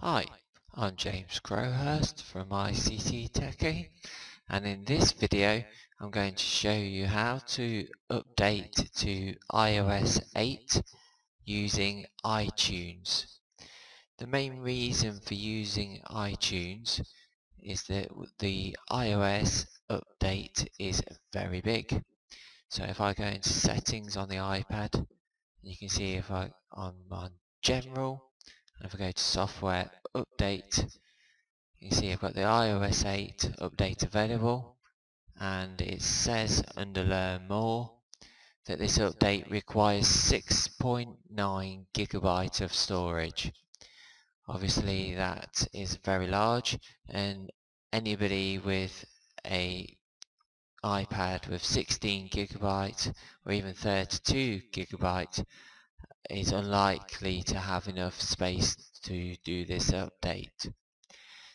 Hi, I'm James Crowhurst from ICT Techie and in this video I'm going to show you how to update to iOS 8 using iTunes. The main reason for using iTunes is that the iOS update is very big. So if I go into settings on the iPad, you can see if I on, on general if I go to software update you see I've got the iOS 8 update available and it says under learn more that this update requires 6.9 gigabyte of storage. Obviously that is very large and anybody with a iPad with 16 gigabyte or even 32 gigabyte is unlikely to have enough space to do this update.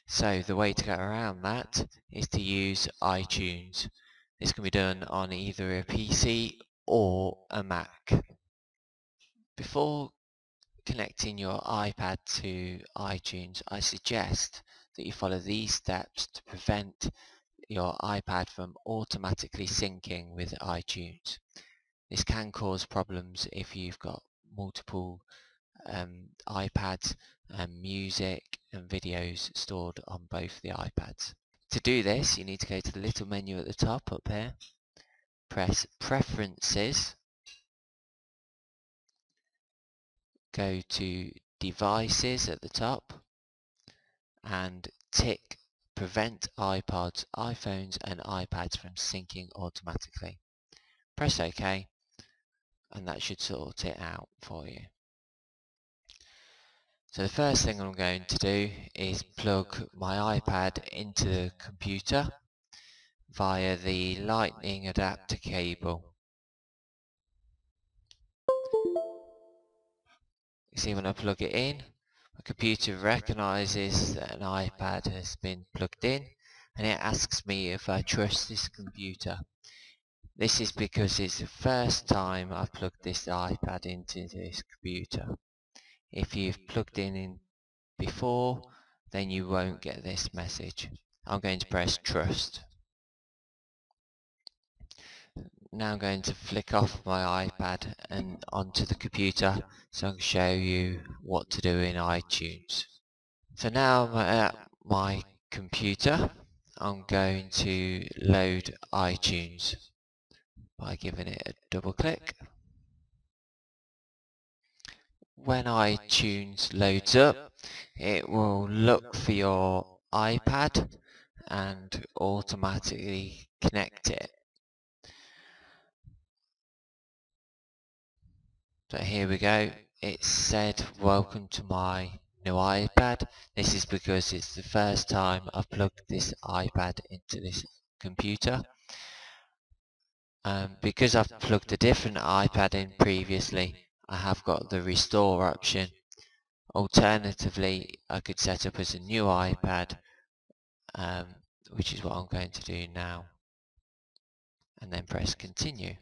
So the way to get around that is to use iTunes. This can be done on either a PC or a Mac. Before connecting your iPad to iTunes, I suggest that you follow these steps to prevent your iPad from automatically syncing with iTunes. This can cause problems if you've got multiple um, iPads and music and videos stored on both the iPads. To do this you need to go to the little menu at the top up here, press Preferences, go to Devices at the top and tick Prevent iPods, iPhones and iPads from syncing automatically. Press OK and that should sort it out for you. So the first thing I'm going to do is plug my iPad into the computer via the lightning adapter cable. You see when I plug it in, the computer recognizes that an iPad has been plugged in and it asks me if I trust this computer. This is because it's the first time I've plugged this iPad into this computer. If you've plugged in, in before, then you won't get this message. I'm going to press trust. Now I'm going to flick off my iPad and onto the computer so I can show you what to do in iTunes. So now I'm at my computer. I'm going to load iTunes by giving it a double click. When iTunes loads up, it will look for your iPad and automatically connect it. So here we go. It said welcome to my new iPad. This is because it's the first time I've plugged this iPad into this computer. Um, because I've plugged a different iPad in previously, I have got the restore option. Alternatively, I could set up as a new iPad, um, which is what I'm going to do now. And then press continue.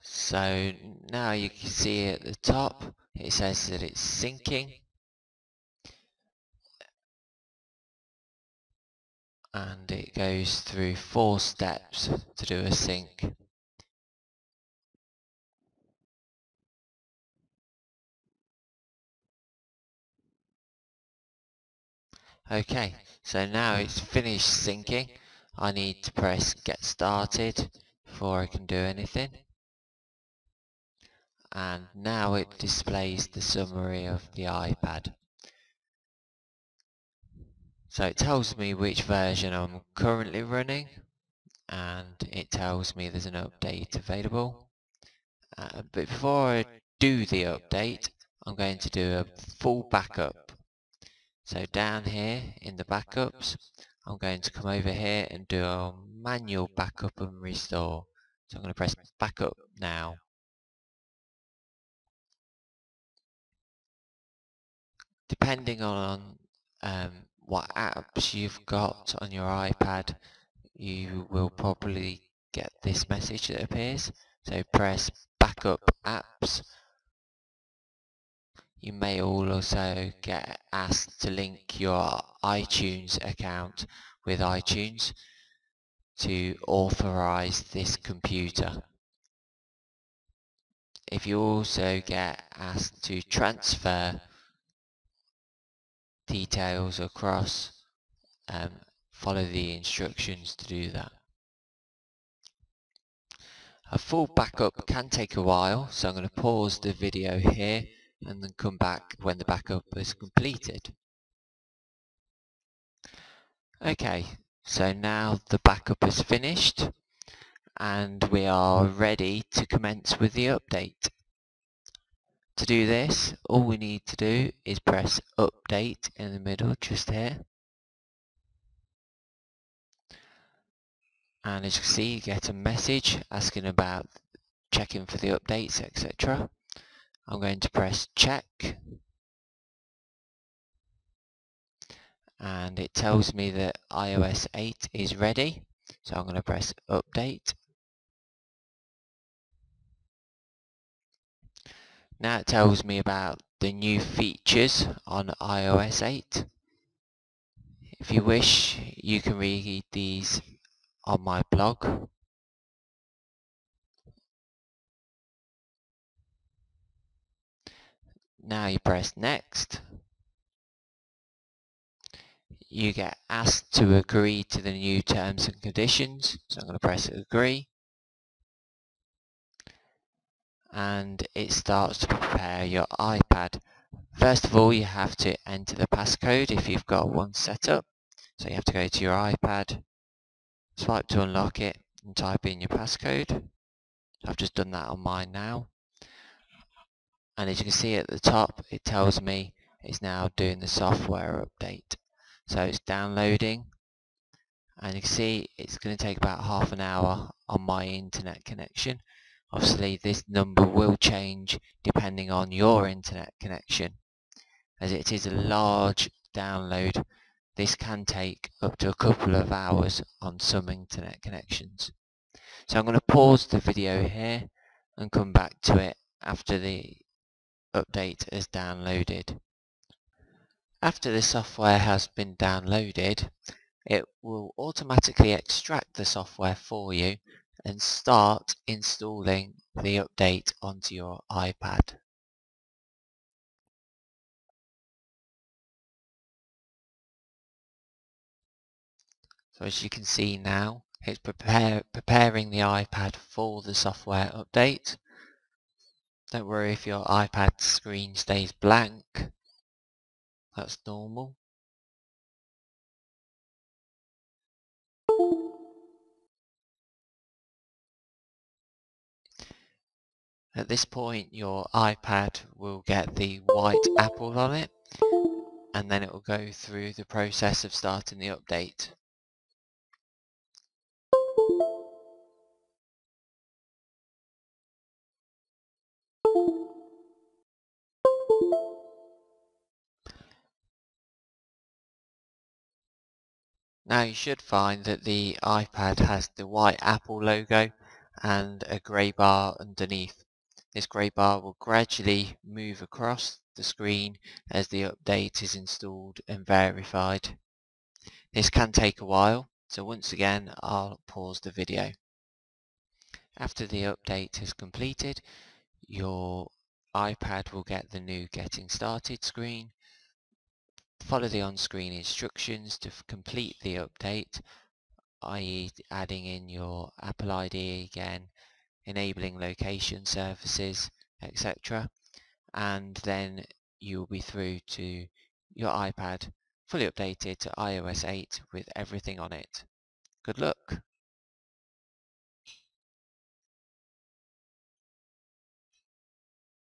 So now you can see at the top, it says that it's syncing. And it goes through four steps to do a sync. Okay, so now it's finished syncing. I need to press get started before I can do anything. And now it displays the summary of the iPad. So it tells me which version I'm currently running and it tells me there's an update available. Uh, but before I do the update, I'm going to do a full backup. So down here in the backups, I'm going to come over here and do a manual backup and restore. So I'm going to press backup now. Depending on um, what apps you've got on your iPad, you will probably get this message that appears. So press backup apps. You may also get asked to link your iTunes account with iTunes to authorize this computer. If you also get asked to transfer details across, um, follow the instructions to do that. A full backup can take a while, so I'm going to pause the video here and then come back when the backup is completed. Okay, so now the backup is finished and we are ready to commence with the update. To do this, all we need to do is press update in the middle just here. And as you can see, you get a message asking about checking for the updates, etc. I'm going to press check. And it tells me that iOS 8 is ready. So I'm going to press update. Now it tells me about the new features on iOS 8. If you wish, you can read these on my blog. Now you press next. You get asked to agree to the new terms and conditions. So I'm going to press agree and it starts to prepare your iPad. First of all you have to enter the passcode if you've got one set up. So you have to go to your iPad, swipe to unlock it and type in your passcode. I've just done that on mine now. And as you can see at the top it tells me it's now doing the software update. So it's downloading and you can see it's going to take about half an hour on my internet connection Obviously this number will change depending on your internet connection. As it is a large download, this can take up to a couple of hours on some internet connections. So I'm going to pause the video here and come back to it after the update is downloaded. After the software has been downloaded, it will automatically extract the software for you and start installing the update onto your iPad. So as you can see now, it's prepare, preparing the iPad for the software update. Don't worry if your iPad screen stays blank. That's normal. At this point your iPad will get the white apple on it and then it will go through the process of starting the update. Now you should find that the iPad has the white Apple logo and a grey bar underneath. This grey bar will gradually move across the screen as the update is installed and verified. This can take a while, so once again I'll pause the video. After the update is completed, your iPad will get the new Getting Started screen. Follow the on-screen instructions to complete the update, i.e. adding in your Apple ID again enabling location services, etc. And then you will be through to your iPad fully updated to iOS 8 with everything on it. Good luck!